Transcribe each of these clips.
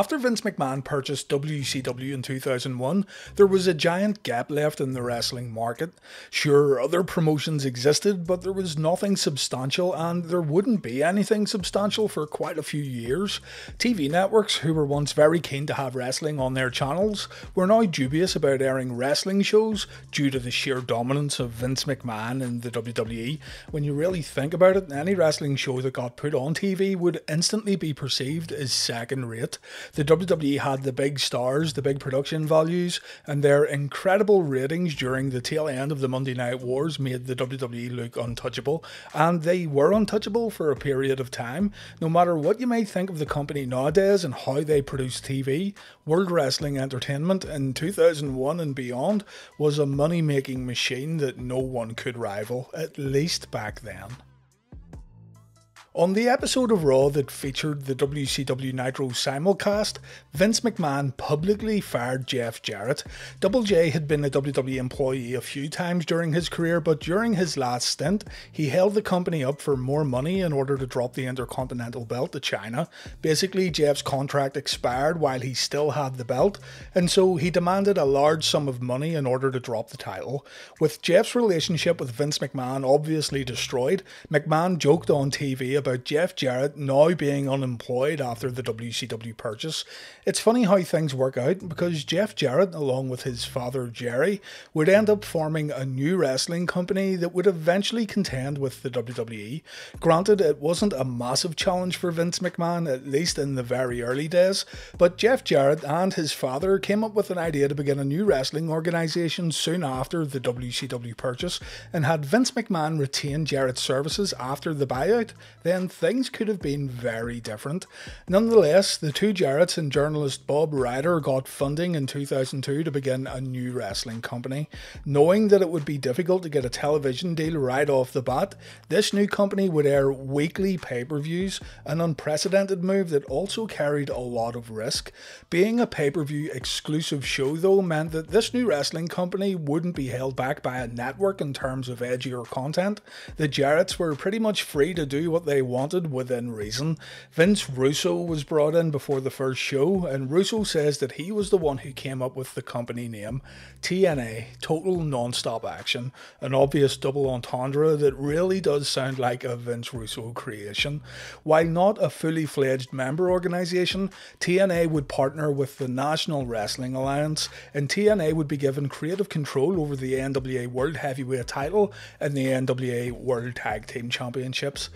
After Vince McMahon purchased WCW in 2001, there was a giant gap left in the wrestling market. Sure, other promotions existed, but there was nothing substantial, and there wouldn't be anything substantial for quite a few years. TV networks, who were once very keen to have wrestling on their channels, were now dubious about airing wrestling shows due to the sheer dominance of Vince McMahon in the WWE. When you really think about it, any wrestling show that got put on TV would instantly be perceived as second rate. The WWE had the big stars, the big production values, and their incredible ratings during the tail end of the Monday Night Wars made the WWE look untouchable, and they were untouchable for a period of time. No matter what you may think of the company nowadays and how they produce TV, World Wrestling Entertainment in 2001 and beyond was a money making machine that no one could rival, at least back then. On the episode of Raw that featured the WCW Nitro simulcast, Vince McMahon publicly fired Jeff Jarrett. Double J had been a WWE employee a few times during his career, but during his last stint, he held the company up for more money in order to drop the Intercontinental belt to Chyna. Basically, Jeff's contract expired while he still had the belt, and so he demanded a large sum of money in order to drop the title. With Jeff's relationship with Vince McMahon obviously destroyed, McMahon joked on TV about Jeff Jarrett now being unemployed after the WCW purchase. It's funny how things work out because Jeff Jarrett, along with his father Jerry, would end up forming a new wrestling company that would eventually contend with the WWE. Granted, it wasn't a massive challenge for Vince McMahon, at least in the very early days, but Jeff Jarrett and his father came up with an idea to begin a new wrestling organisation soon after the WCW purchase, and had Vince McMahon retain Jarrett's services after the buyout, then things could have been very different. Nonetheless, the two Jarretts and journalist Bob Ryder got funding in 2002 to begin a new wrestling company. Knowing that it would be difficult to get a television deal right off the bat, this new company would air weekly pay per views, an unprecedented move that also carried a lot of risk. Being a pay per view exclusive show, though, meant that this new wrestling company wouldn't be held back by a network in terms of edgier content. The Jarretts were pretty much free to do what they wanted within reason. Vince Russo was brought in before the first show, and Russo says that he was the one who came up with the company name TNA, Total Non-Stop Action, an obvious double entendre that really does sound like a Vince Russo creation. While not a fully fledged member organisation, TNA would partner with the National Wrestling Alliance, and TNA would be given creative control over the NWA World Heavyweight title and the NWA World Tag Team Championships.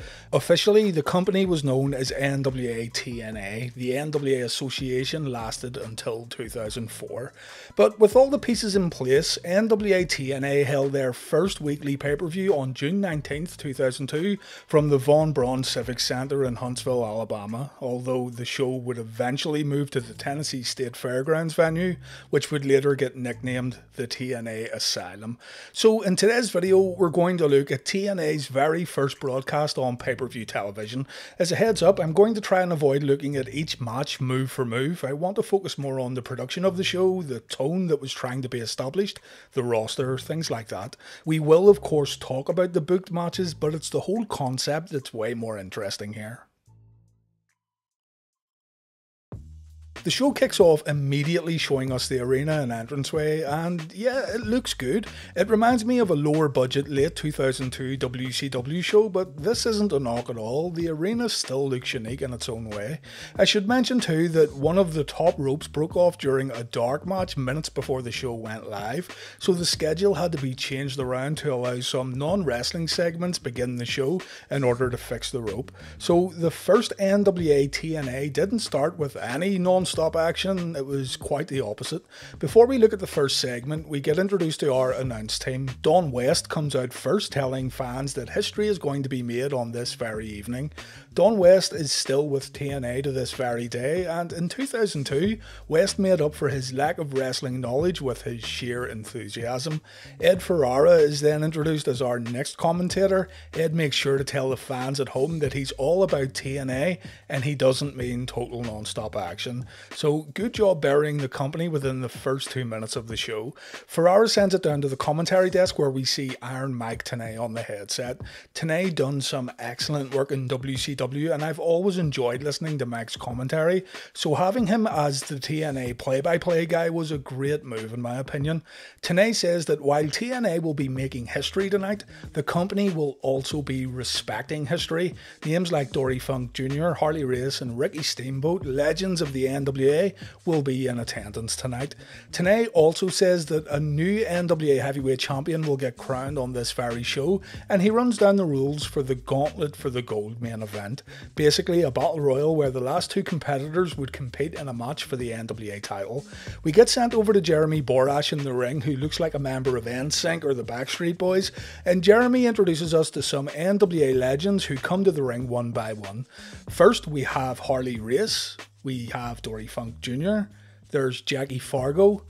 Officially, the company was known as NWA TNA. The NWA association lasted until 2004. But with all the pieces in place, NWA TNA held their first weekly pay per view on June 19, 2002, from the Von Braun Civic Center in Huntsville, Alabama, although the show would eventually move to the Tennessee State Fairgrounds venue, which would later get nicknamed the TNA Asylum. So, in today's video, we're going to look at TNA's very first broadcast on pay per view television. As a heads up, I'm going to try and avoid looking at each match move for move. I want to focus more on the production of the show, the tone that was trying to be established, the roster, things like that. We will, of course, talk about the booked matches, but it's the whole concept that's way more interesting here. The show kicks off immediately showing us the arena and entranceway, and yeah, it looks good. It reminds me of a lower budget late 2002 WCW show, but this isn't a knock at all. The arena still looks unique in its own way. I should mention too that one of the top ropes broke off during a dark match minutes before the show went live, so the schedule had to be changed around to allow some non wrestling segments begin the show in order to fix the rope. So the first NWA TNA didn't start with any non stop action, it was quite the opposite. Before we look at the first segment, we get introduced to our announce team. Don West comes out first, telling fans that history is going to be made on this very evening. Don West is still with TNA to this very day, and in 2002, West made up for his lack of wrestling knowledge with his sheer enthusiasm. Ed Ferrara is then introduced as our next commentator. Ed makes sure to tell the fans at home that he's all about TNA and he doesn't mean total non stop action. So good job burying the company within the first two minutes of the show. Ferrara sends it down to the commentary desk where we see Iron Mike Tenay on the headset. Tenay done some excellent work in WCW and I've always enjoyed listening to Mike's commentary, so having him as the TNA play-by-play guy was a great move in my opinion. Tenay says that while TNA will be making history tonight, the company will also be respecting history. Names like Dory Funk Jr., Harley Race, and Ricky Steamboat, legends of the NWA, will be in attendance tonight. Tenay also says that a new NWA heavyweight champion will get crowned on this very show, and he runs down the rules for the Gauntlet for the Gold main event. Basically, a battle royal where the last two competitors would compete in a match for the NWA title. We get sent over to Jeremy Borash in the ring, who looks like a member of NSYNC or the Backstreet Boys, and Jeremy introduces us to some NWA legends who come to the ring one by one. First, we have Harley Race, we have Dory Funk Jr., there's Jackie Fargo,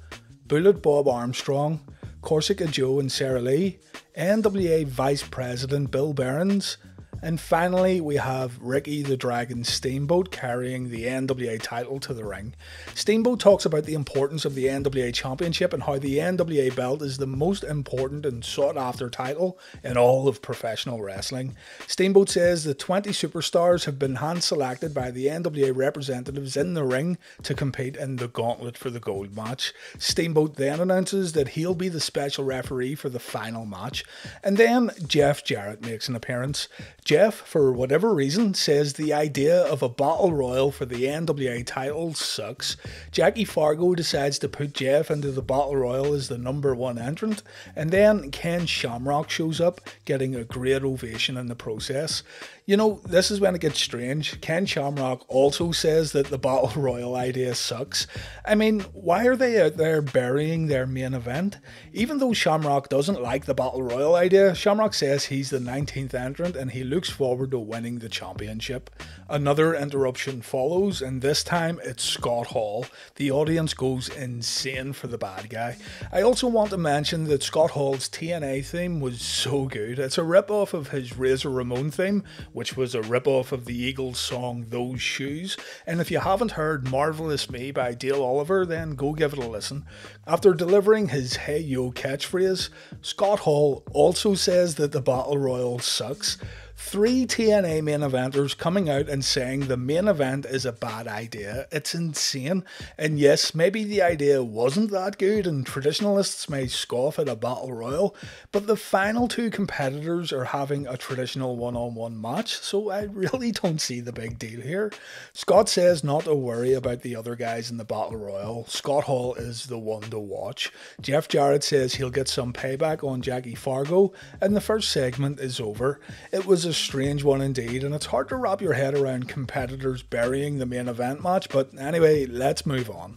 Bullet Bob Armstrong, Corsica Joe and Sarah Lee, NWA Vice President Bill Behrens, and finally, we have Ricky the Dragon Steamboat carrying the NWA title to the ring. Steamboat talks about the importance of the NWA Championship and how the NWA belt is the most important and sought after title in all of professional wrestling. Steamboat says the 20 superstars have been hand selected by the NWA representatives in the ring to compete in the Gauntlet for the Gold match. Steamboat then announces that he'll be the special referee for the final match, and then Jeff Jarrett makes an appearance. Jeff, for whatever reason, says the idea of a battle royal for the NWA title sucks. Jackie Fargo decides to put Jeff into the battle royal as the number one entrant, and then Ken Shamrock shows up, getting a great ovation in the process. You know, this is when it gets strange. Ken Shamrock also says that the Battle Royal idea sucks. I mean, why are they out there burying their main event? Even though Shamrock doesn't like the Battle Royal idea, Shamrock says he's the 19th entrant and he looks forward to winning the championship. Another interruption follows, and this time it's Scott Hall. The audience goes insane for the bad guy. I also want to mention that Scott Hall's TNA theme was so good. It's a rip off of his Razor Ramon theme which was a rip-off of the Eagles song Those Shoes. And if you haven't heard Marvelous Me by Dale Oliver, then go give it a listen. After delivering his Hey Yo catchphrase, Scott Hall also says that the Battle Royal sucks three TNA main eventers coming out and saying the main event is a bad idea. It's insane. And yes, maybe the idea wasn't that good, and traditionalists may scoff at a battle royal, but the final two competitors are having a traditional one on one match, so I really don't see the big deal here. Scott says not to worry about the other guys in the battle royal. Scott Hall is the one to watch. Jeff Jarrett says he'll get some payback on Jackie Fargo, and the first segment is over. It was a strange one indeed, and it's hard to wrap your head around competitors burying the main event match, but anyway, let's move on.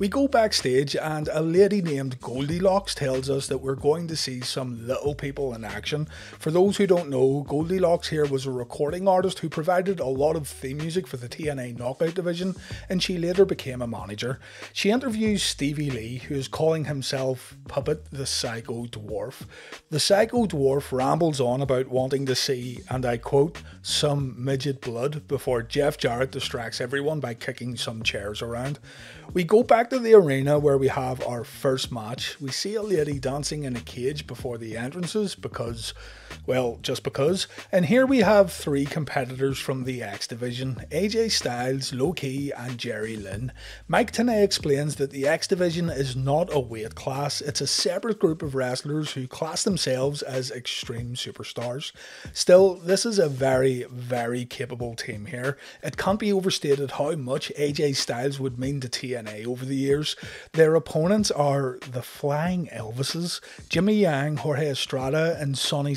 We go backstage, and a lady named Goldilocks tells us that we're going to see some little people in action. For those who don't know, Goldilocks here was a recording artist who provided a lot of theme music for the TNA Knockout division, and she later became a manager. She interviews Stevie Lee, who is calling himself Puppet the Psycho Dwarf. The Psycho Dwarf rambles on about wanting to see, and I quote, some midget blood before Jeff Jarrett distracts everyone by kicking some chairs around. We go back to the arena where we have our first match. We see a lady dancing in a cage before the entrances because well, just because. And here we have three competitors from the X Division AJ Styles, Low Ki, and Jerry Lynn. Mike Tenay explains that the X Division is not a weight class, it's a separate group of wrestlers who class themselves as extreme superstars. Still, this is a very, very capable team here. It can't be overstated how much AJ Styles would mean to TNA over the years. Their opponents are the Flying Elvises, Jimmy Yang, Jorge Estrada, and Sonny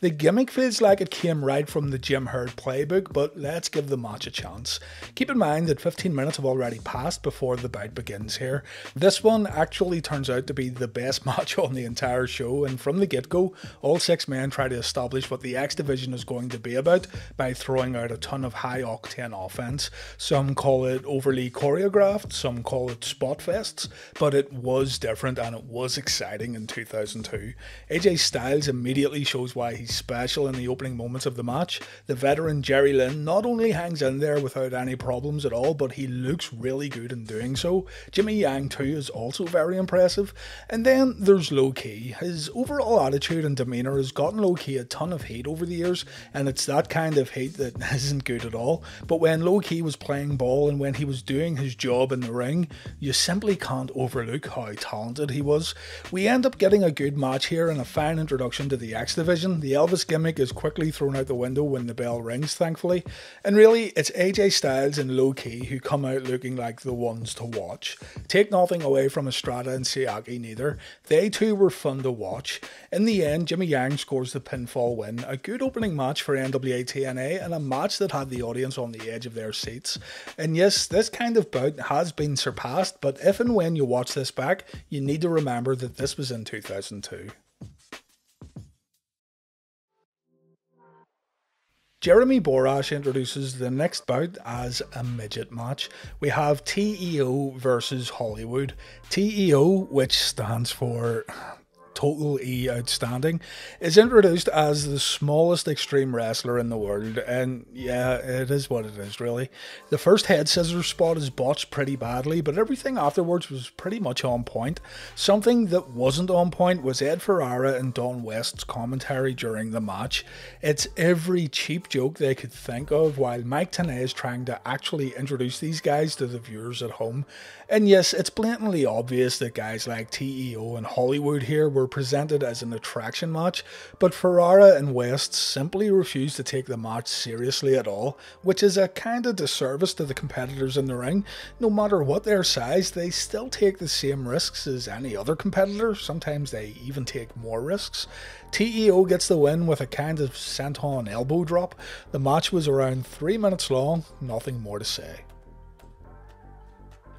The gimmick feels like it came right from the Jim Herd playbook, but let's give the match a chance. Keep in mind that 15 minutes have already passed before the bout begins here. This one actually turns out to be the best match on the entire show, and from the get go, all six men try to establish what the X Division is going to be about by throwing out a ton of high octane offense. Some call it overly choreographed, some call it spot fests, but it was different and it was exciting in 2002. AJ Styles immediately shows why he's special in the opening moments of the match. The veteran Jerry Lynn not only hangs in there without any problems at all, but he looks really good in doing so. Jimmy Yang too is also very impressive. And then there's Low. His overall attitude and demeanour has gotten Low a ton of hate over the years, and it's that kind of hate that isn't good at all. But when Low was playing ball and when he was doing his job in the ring, you simply can't overlook how talented he was. We end up getting a good match here and a fine introduction to the X Division. The Elvis gimmick is quickly thrown out the window when the bell rings, thankfully. And really, it's AJ Styles and Low Ki who come out looking like the ones to watch. Take nothing away from Estrada and Siaki neither. They too were fun to watch. In the end, Jimmy Yang scores the pinfall win. A good opening match for NWA TNA and a match that had the audience on the edge of their seats. And yes, this kind of bout has been surpassed, but if and when you watch this back, you need to remember that this was in 2002. Jeremy Borash introduces the next bout as a midget match. We have TEO versus Hollywood. TEO, which stands for total E outstanding, is introduced as the smallest extreme wrestler in the world, and yeah, it is what it is, really. The first head scissors spot is botched pretty badly, but everything afterwards was pretty much on point. Something that wasn't on point was Ed Ferrara and Don West's commentary during the match. It's every cheap joke they could think of, while Mike Tenay is trying to actually introduce these guys to the viewers at home. And yes, it's blatantly obvious that guys like TEO and Hollywood here were presented as an attraction match, but Ferrara and West simply refused to take the match seriously at all, which is a kind of disservice to the competitors in the ring. No matter what their size, they still take the same risks as any other competitor, sometimes they even take more risks. TEO gets the win with a kind of senton elbow drop. The match was around 3 minutes long, nothing more to say.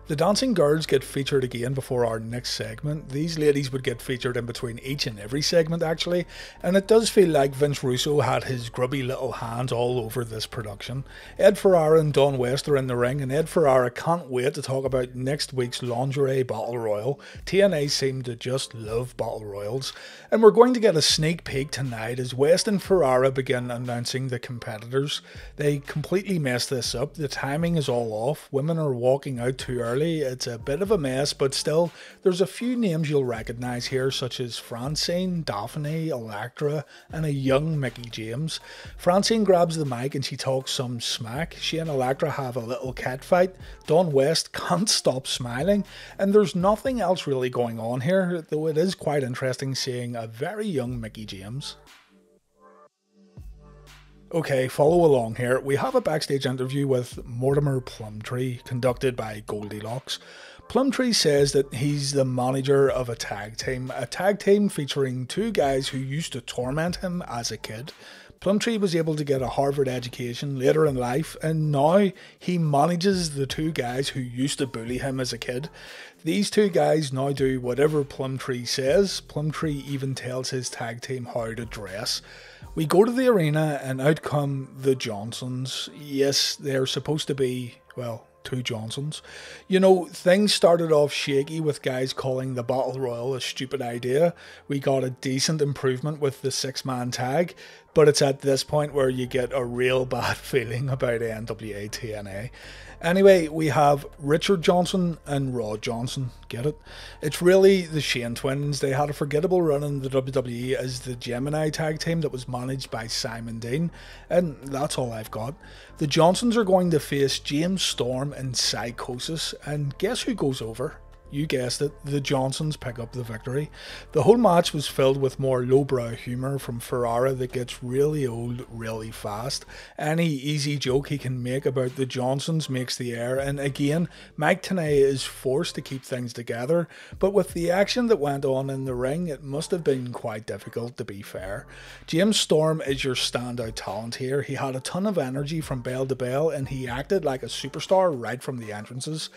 The dancing girls get featured again before our next segment. These ladies would get featured in between each and every segment, actually, and it does feel like Vince Russo had his grubby little hands all over this production. Ed Ferrara and Don West are in the ring, and Ed Ferrara can't wait to talk about next week's lingerie battle royal. TNA seem to just love battle royals, and we're going to get a sneak peek tonight as West and Ferrara begin announcing the competitors. They completely mess this up, the timing is all off, women are walking out too early it's a bit of a mess, but still, there's a few names you'll recognize here, such as Francine, Daphne, Elektra, and a young Mickie James. Francine grabs the mic and she talks some smack. She and Elektra have a little cat fight. Don West can't stop smiling, and there's nothing else really going on here, though it is quite interesting seeing a very young Mickie James. Okay, follow along here. We have a backstage interview with Mortimer Plumtree, conducted by Goldilocks. Plumtree says that he's the manager of a tag team, a tag team featuring two guys who used to torment him as a kid. Plumtree was able to get a Harvard education later in life, and now he manages the two guys who used to bully him as a kid. These two guys now do whatever Plumtree says. Plumtree even tells his tag team how to dress. We go to the arena and out come the Johnsons. Yes, they're supposed to be, well, two Johnsons. You know, things started off shaky with guys calling the Battle Royal a stupid idea. We got a decent improvement with the six man tag, but it's at this point where you get a real bad feeling about NWA TNA. Anyway, we have Richard Johnson and Rod Johnson. Get it? It's really the Shane twins. They had a forgettable run in the WWE as the Gemini tag team that was managed by Simon Dean, and that's all I've got. The Johnsons are going to face James Storm and Psychosis, and guess who goes over? You guessed it, the Johnsons pick up the victory. The whole match was filled with more lowbrow humour from Ferrara that gets really old really fast. Any easy joke he can make about the Johnsons makes the air, and again, Mike Tenay is forced to keep things together, but with the action that went on in the ring, it must have been quite difficult to be fair. James Storm is your standout talent here. He had a ton of energy from bell to bell, and he acted like a superstar right from the entrances.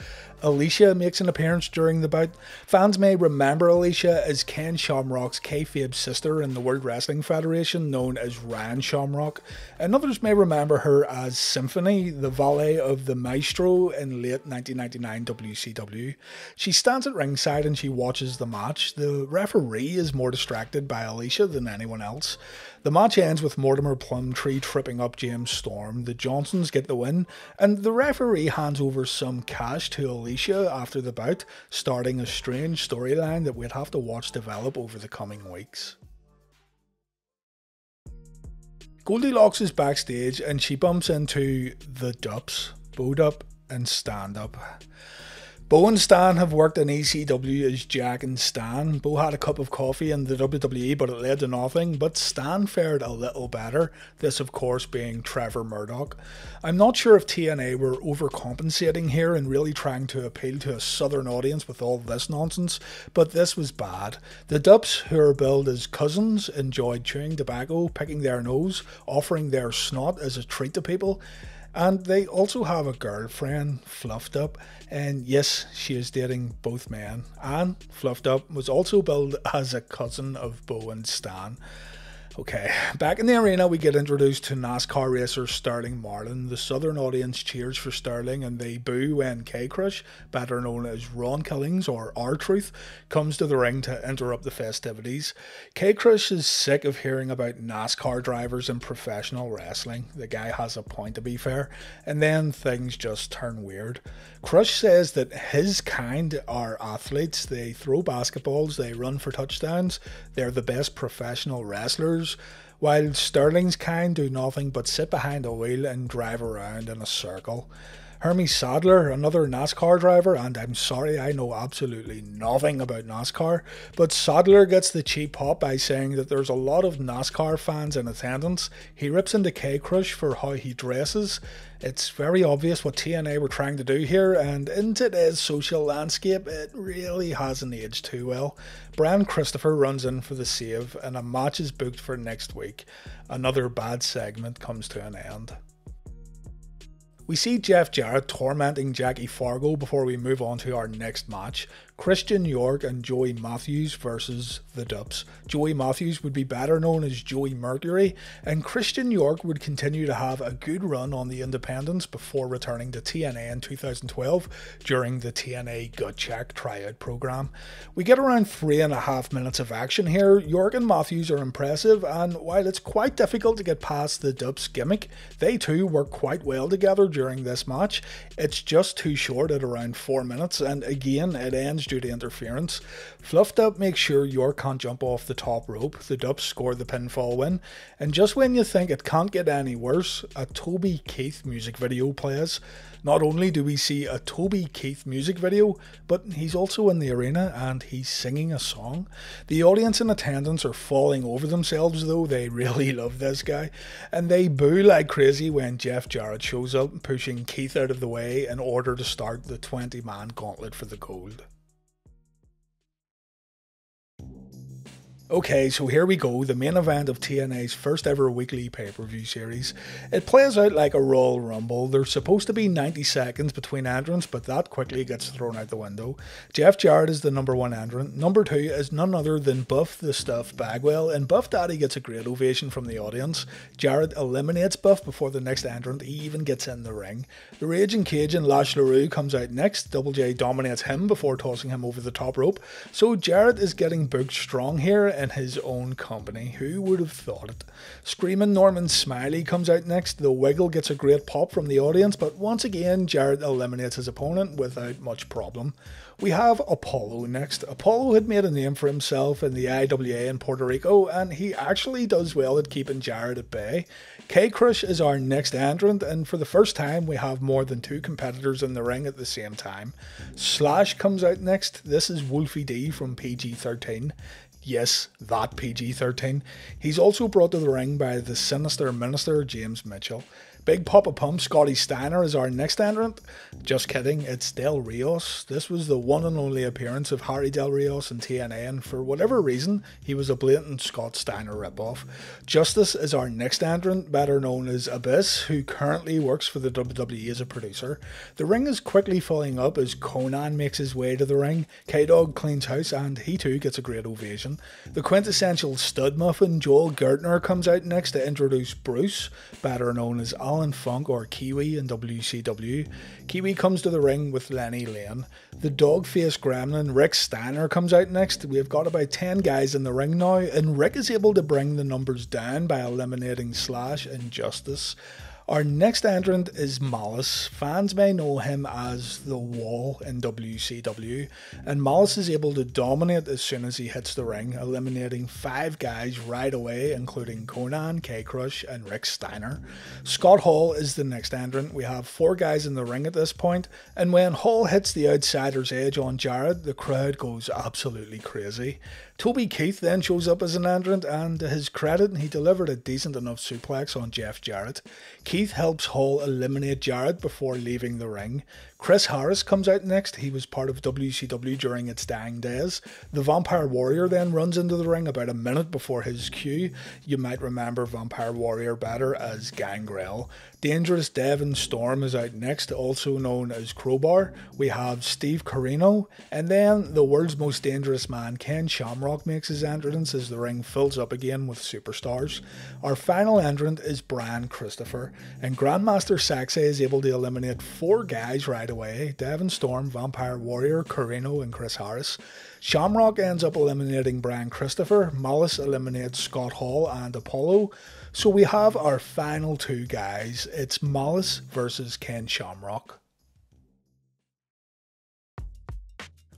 Alicia makes an appearance during during the bout. Fans may remember Alicia as Ken Shamrock's kayfabe sister in the World Wrestling Federation, known as Ryan Shamrock, and others may remember her as Symphony, the valet of the Maestro in late 1999 WCW. She stands at ringside and she watches the match. The referee is more distracted by Alicia than anyone else. The match ends with Mortimer Plumtree tripping up James Storm. The Johnsons get the win, and the referee hands over some cash to Alicia after the bout, starting a strange storyline that we'd have to watch develop over the coming weeks. Goldilocks is backstage and she bumps into the Dupps, Bodup and Stan Dupp. Bo and Stan have worked in ECW as Jack and Stan. Bo had a cup of coffee in the WWE, but it led to nothing. But Stan fared a little better, this, of course, being Trevor Murdoch. I'm not sure if TNA were overcompensating here and really trying to appeal to a southern audience with all this nonsense, but this was bad. The Dupps, who are billed as cousins, enjoyed chewing tobacco, picking their nose, offering their snot as a treat to people. And they also have a girlfriend, Fluff Dupp, and yes, she is dating both men. And Fluff Dupp was also billed as a cousin of Bo and Stan. Okay, back in the arena, we get introduced to NASCAR racer Sterling Marlin. The southern audience cheers for Sterling and they boo when K Crush, better known as Ron Killings or R Truth, comes to the ring to interrupt the festivities. K Crush is sick of hearing about NASCAR drivers in professional wrestling. The guy has a point, to be fair, and then things just turn weird. Crush says that his kind are athletes. They throw basketballs, they run for touchdowns, they're the best professional wrestlers, while Sterling's kind do nothing but sit behind a wheel and drive around in a circle. Hermie Sadler, another NASCAR driver, and I'm sorry, I know absolutely nothing about NASCAR, but Sadler gets the cheap pop by saying that there's a lot of NASCAR fans in attendance. He rips into K Crush for how he dresses. It's very obvious what TNA were trying to do here, and in today's social landscape, it really hasn't aged too well. Brian Christopher runs in for the save, and a match is booked for next week. Another bad segment comes to an end. We see Jeff Jarrett tormenting Jackie Fargo before we move on to our next match. Christian York and Joey Matthews versus the Dupps. Joey Matthews would be better known as Joey Mercury, and Christian York would continue to have a good run on the independents before returning to TNA in 2012 during the TNA Gut Check tryout program. We get around three and a half minutes of action here. York and Matthews are impressive, and while it's quite difficult to get past the Dupps gimmick, they too work quite well together during this match. It's just too short at around four minutes, and again, it ends due to interference. Fluff Dupp makes sure York can't jump off the top rope. The Dupps score the pinfall win. And just when you think it can't get any worse, a Toby Keith music video plays. Not only do we see a Toby Keith music video, but he's also in the arena and he's singing a song. The audience in attendance are falling over themselves though, they really love this guy. And they boo like crazy when Jeff Jarrett shows up, pushing Keith out of the way in order to start the 20 man gauntlet for the gold. Okay, so here we go, the main event of TNA's first ever weekly pay per view series. It plays out like a Royal Rumble. There's supposed to be 90 seconds between entrants, but that quickly gets thrown out the window. Jeff Jarrett is the number one entrant. Number two is none other than Buff the Stuff Bagwell, and Buff Daddy gets a great ovation from the audience. Jarrett eliminates Buff before the next entrant he even gets in the ring. The Raging Cajun Lash LaRue comes out next. Double J dominates him before tossing him over the top rope. So Jarrett is getting booked strong here in his own company. Who would have thought it? Screaming Norman Smiley comes out next. The Wiggle gets a great pop from the audience, but once again, Jarrett eliminates his opponent without much problem. We have Apollo next. Apollo had made a name for himself in the IWA in Puerto Rico, and he actually does well at keeping Jarrett at bay. K Crush is our next entrant, and for the first time, we have more than two competitors in the ring at the same time. Slash comes out next. This is Wolfie D from PG 13. Yes, that PG 13. He's also brought to the ring by the sinister minister James Mitchell. Big Papa Pump Scotty Steiner is our next entrant. Just kidding, it's Del Rios. This was the one and only appearance of Harry Del Rios in TNA, and for whatever reason, he was a blatant Scott Steiner ripoff. Justice is our next entrant, better known as Abyss, who currently works for the WWE as a producer. The ring is quickly filling up as Konnan makes his way to the ring. K Dog cleans house, and he too gets a great ovation. The quintessential stud muffin, Joel Gertner, comes out next to introduce Bruce, better known as Al Alan Funk or Kiwi in WCW. Kiwi comes to the ring with Lenny Lane. The dog faced gremlin Rick Steiner comes out next. We've got about 10 guys in the ring now, and Rick is able to bring the numbers down by eliminating Slash and Justice. Our next entrant is Malice. Fans may know him as The Wall in WCW, and Malice is able to dominate as soon as he hits the ring, eliminating five guys right away, including Konnan, K Crush, and Rick Steiner. Scott Hall is the next entrant. We have four guys in the ring at this point, and when Hall hits the outsider's edge on Jarrett, the crowd goes absolutely crazy. Toby Keith then shows up as an entrant, and to his credit, he delivered a decent enough suplex on Jeff Jarrett. Keith helps Hall eliminate Jarrett before leaving the ring. Chris Harris comes out next. He was part of WCW during its dying days. The Vampire Warrior then runs into the ring about a minute before his cue. You might remember Vampire Warrior better as Gangrel. Dangerous Devon Storm is out next, also known as Crowbar. We have Steve Corino, and then the world's most dangerous man, Ken Shamrock, makes his entrance as the ring fills up again with superstars. Our final entrant is Brian Christopher, and Grandmaster Sexay is able to eliminate four guys right away Devon Storm, Vampire Warrior, Corino, and Chris Harris. Shamrock ends up eliminating Brian Christopher, Malice eliminates Scott Hall and Apollo. So we have our final two guys. It's Malice versus Ken Shamrock.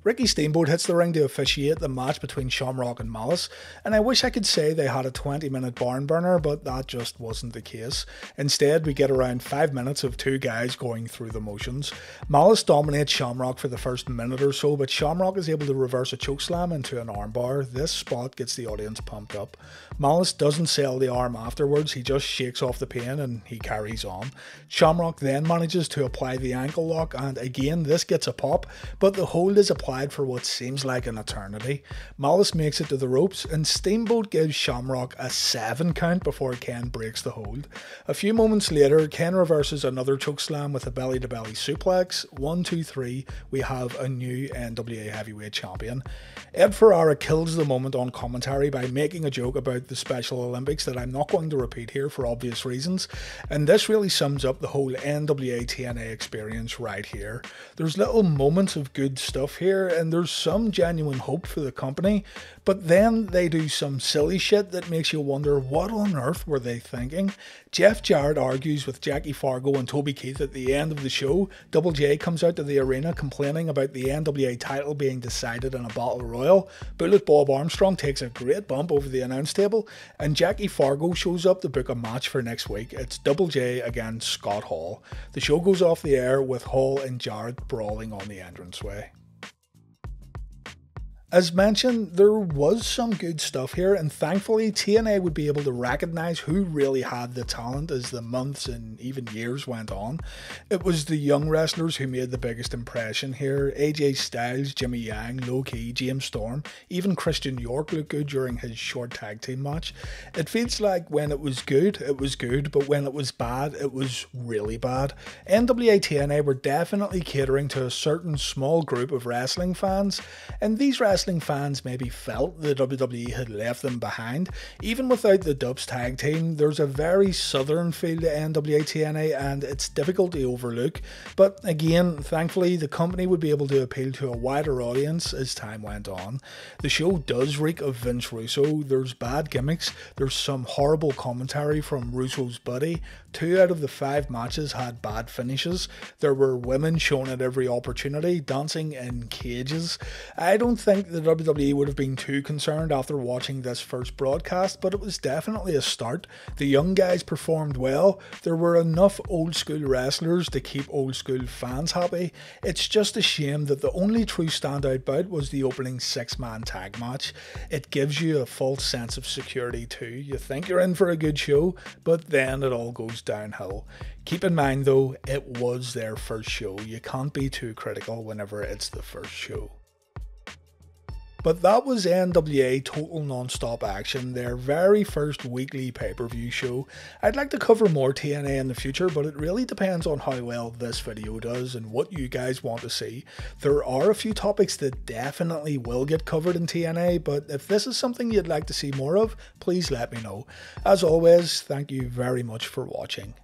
Ricky Steamboat hits the ring to officiate the match between Shamrock and Malice, and I wish I could say they had a 20 minute barn burner, but that just wasn't the case. Instead, we get around 5 minutes of two guys going through the motions. Malice dominates Shamrock for the first minute or so, but Shamrock is able to reverse a chokeslam into an armbar. This spot gets the audience pumped up. Malice doesn't sell the arm afterwards, he just shakes off the pain and he carries on. Shamrock then manages to apply the ankle lock, and again, this gets a pop, but the hold is applied for what seems like an eternity. Malice makes it to the ropes, and Steamboat gives Shamrock a 7 count before Ken breaks the hold. A few moments later, Ken reverses another chokeslam with a belly to belly suplex. 1 2 3, we have a new NWA heavyweight champion. Ed Ferrara kills the moment on commentary by making a joke about the Special Olympics that I'm not going to repeat here for obvious reasons, and this really sums up the whole NWA TNA experience right here. There's little moments of good stuff here and there's some genuine hope for the company, but then they do some silly shit that makes you wonder what on earth were they thinking? Jeff Jarrett argues with Jackie Fargo and Toby Keith at the end of the show. Double J comes out to the arena complaining about the NWA title being decided in a battle royal. Bullet Bob Armstrong takes a great bump over the announce table, and Jackie Fargo shows up to book a match for next week. It's Double J against Scott Hall. The show goes off the air with Hall and Jarrett brawling on the entranceway. As mentioned, there was some good stuff here, and thankfully, TNA would be able to recognize who really had the talent as the months and even years went on. It was the young wrestlers who made the biggest impression here AJ Styles, Jimmy Yang, Low Ki, James Storm, even Christian York looked good during his short tag team match. It feels like when it was good, it was good, but when it was bad, it was really bad. NWA TNA were definitely catering to a certain small group of wrestling fans, and these wrestlers wrestling fans maybe felt the WWE had left them behind. Even without the Dubs tag team, there's a very southern feel to NWA TNA and it's difficult to overlook. But again, thankfully, the company would be able to appeal to a wider audience as time went on. The show does reek of Vince Russo. There's bad gimmicks, there's some horrible commentary from Russo's buddy. Two out of the five matches had bad finishes. There were women shown at every opportunity, dancing in cages. I don't think think the WWE would have been too concerned after watching this first broadcast, but it was definitely a start. The young guys performed well. There were enough old school wrestlers to keep old school fans happy. It's just a shame that the only true standout bout was the opening six man tag match. It gives you a false sense of security too. You think you're in for a good show, but then it all goes downhill. Keep in mind though, it was their first show. You can't be too critical whenever it's the first show. But that was NWA Total Non-Stop Action, their very first weekly pay-per-view show. I'd like to cover more TNA in the future, but it really depends on how well this video does and what you guys want to see. There are a few topics that definitely will get covered in TNA, but if this is something you'd like to see more of, please let me know. As always, thank you very much for watching.